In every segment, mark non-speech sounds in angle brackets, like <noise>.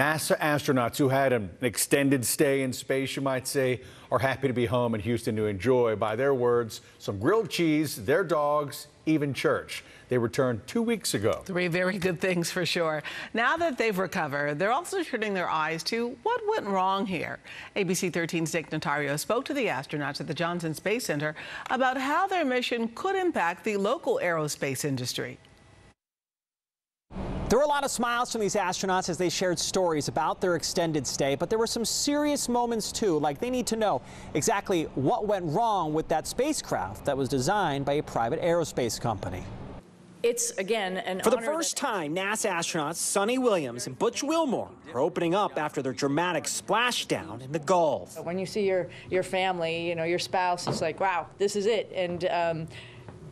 NASA astronauts who had an extended stay in space, you might say, are happy to be home in Houston to enjoy, by their words, some grilled cheese, their dogs, even church. They returned two weeks ago. Three very good things for sure. Now that they've recovered, they're also turning their eyes to what went wrong here. ABC 13's Nick Natario spoke to the astronauts at the Johnson Space Center about how their mission could impact the local aerospace industry. There were a lot of smiles from these astronauts as they shared stories about their extended stay, but there were some serious moments too, like they need to know exactly what went wrong with that spacecraft that was designed by a private aerospace company. It's again an For the first time, NASA astronauts Suni Williams and Butch Wilmore are opening up after their dramatic splashdown in the Gulf. When you see your your family, you know your spouse, it's like, wow, this is it. And um,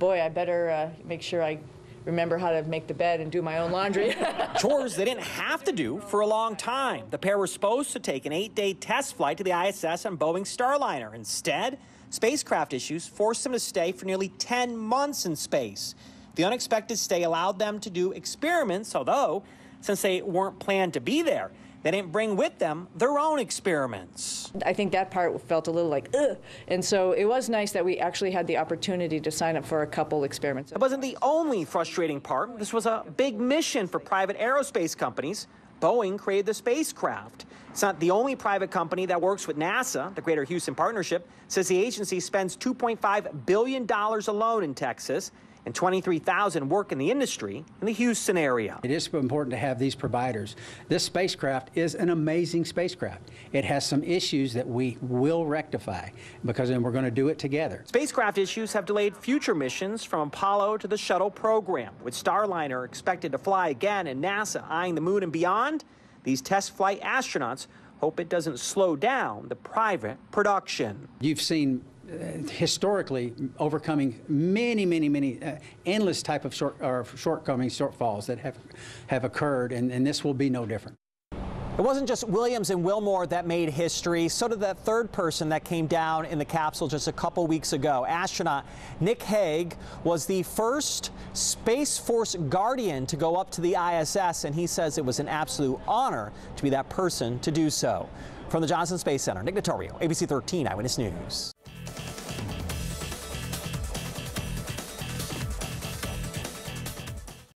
boy, I better uh, make sure I remember how to make the bed and do my own laundry. <laughs> Chores they didn't have to do for a long time. The pair were supposed to take an eight-day test flight to the ISS on Boeing Starliner. Instead, spacecraft issues forced them to stay for nearly 10 months in space. The unexpected stay allowed them to do experiments, although, since they weren't planned to be there, they didn't bring with them their own experiments. I think that part felt a little like, ugh. And so it was nice that we actually had the opportunity to sign up for a couple experiments. It wasn't the only frustrating part. This was a big mission for private aerospace companies. Boeing created the spacecraft. It's not the only private company that works with NASA. The Greater Houston Partnership says the agency spends $2.5 billion alone in Texas and 23,000 work in the industry in the Houston area. It is important to have these providers. This spacecraft is an amazing spacecraft. It has some issues that we will rectify because then we're going to do it together. Spacecraft issues have delayed future missions from Apollo to the shuttle program. With Starliner expected to fly again and NASA eyeing the moon and beyond, these test flight astronauts hope it doesn't slow down the private production. You've seen historically overcoming many, many, many uh, endless type of short, or shortcomings, shortfalls that have have occurred, and, and this will be no different. It wasn't just Williams and Wilmore that made history. So did that third person that came down in the capsule just a couple weeks ago. Astronaut Nick Hague was the first Space Force Guardian to go up to the ISS, and he says it was an absolute honor to be that person to do so. From the Johnson Space Center, Nick Natario, ABC 13 Eyewitness News.